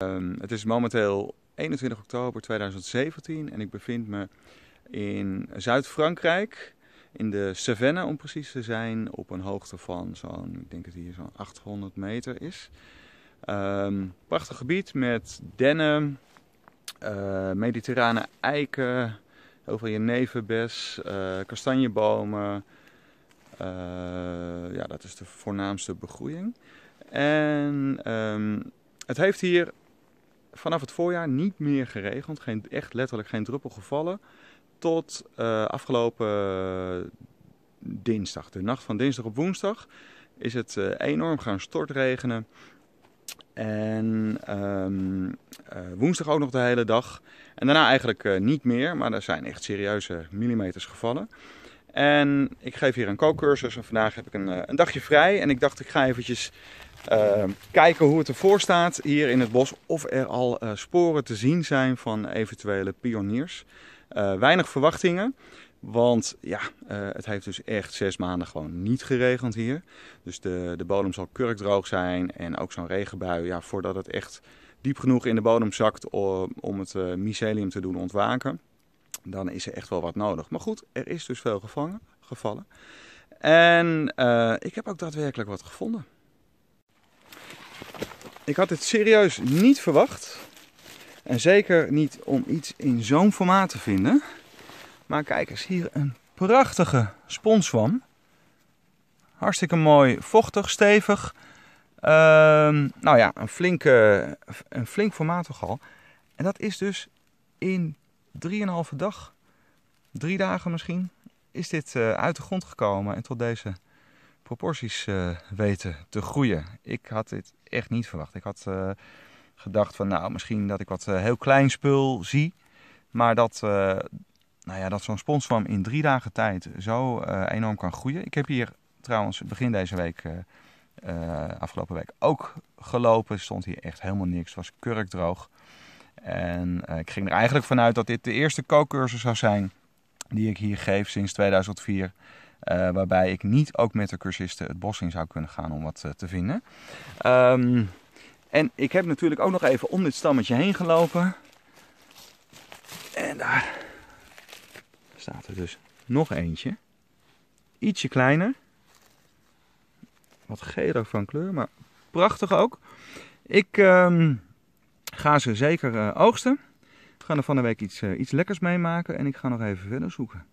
Ehm, het is momenteel 21 oktober 2017 en ik bevind me in Zuid-Frankrijk, in de Cevennes om precies te zijn, op een hoogte van zo'n, ik denk dat hier zo'n 800 meter is. Ehm, prachtig gebied met dennen, uh, mediterrane eiken, heel veel jeneverbes, uh, kastanjebomen. Uh, ja, dat is de voornaamste begroeiing. En um, het heeft hier vanaf het voorjaar niet meer geregend. Geen, echt letterlijk geen druppel gevallen. Tot uh, afgelopen dinsdag. De nacht van dinsdag op woensdag is het uh, enorm gaan stortregenen. En uh, woensdag ook nog de hele dag. En daarna eigenlijk niet meer, maar er zijn echt serieuze millimeters gevallen. En ik geef hier een kookcursus en vandaag heb ik een, een dagje vrij. En ik dacht ik ga eventjes uh, kijken hoe het ervoor staat hier in het bos. Of er al uh, sporen te zien zijn van eventuele pioniers. Weinig verwachtingen. Want ja, het heeft dus echt zes maanden gewoon niet geregend hier. Dus de, de bodem zal kurkdroog zijn. En ook zo'n regenbui, ja, voordat het echt diep genoeg in de bodem zakt om, om het mycelium te doen ontwaken. Dan is er echt wel wat nodig. Maar goed, er is dus veel gevangen, gevallen. En ik heb ook daadwerkelijk wat gevonden. Ik had dit serieus niet verwacht. En zeker niet om iets in zo'n formaat te vinden. Maar kijk eens, hier een prachtige sponswam. Hartstikke mooi, vochtig, stevig. Uh, nou ja, een, flinke, een flink formaat toch al. En dat is dus in 3,5 dag, drie dagen misschien, is dit uh, uit de grond gekomen en tot deze proporties uh, weten te groeien. Ik had dit echt niet verwacht. Ik had uh, gedacht van nou misschien dat ik wat heel klein spul zie. Maar dat, nou ja, dat zo'n sponsvorm in drie dagen tijd zo enorm kan groeien. Ik heb hier trouwens begin deze week, afgelopen week, ook gelopen. Stond hier echt helemaal niks. Het was kurkdroog. En ik ging er eigenlijk vanuit dat dit de eerste kookcursus zou zijn die ik hier geef sinds 2004. Uh, waarbij ik niet ook met de cursisten het bos in zou kunnen gaan om wat uh, te vinden. Um, en ik heb natuurlijk ook nog even om dit stammetje heen gelopen. En daar staat er dus nog eentje. Ietsje kleiner. Wat geler van kleur, maar prachtig ook. Ik um, ga ze zeker uh, oogsten. We gaan er van de week iets, iets lekkers meemaken en ik ga nog even verder zoeken.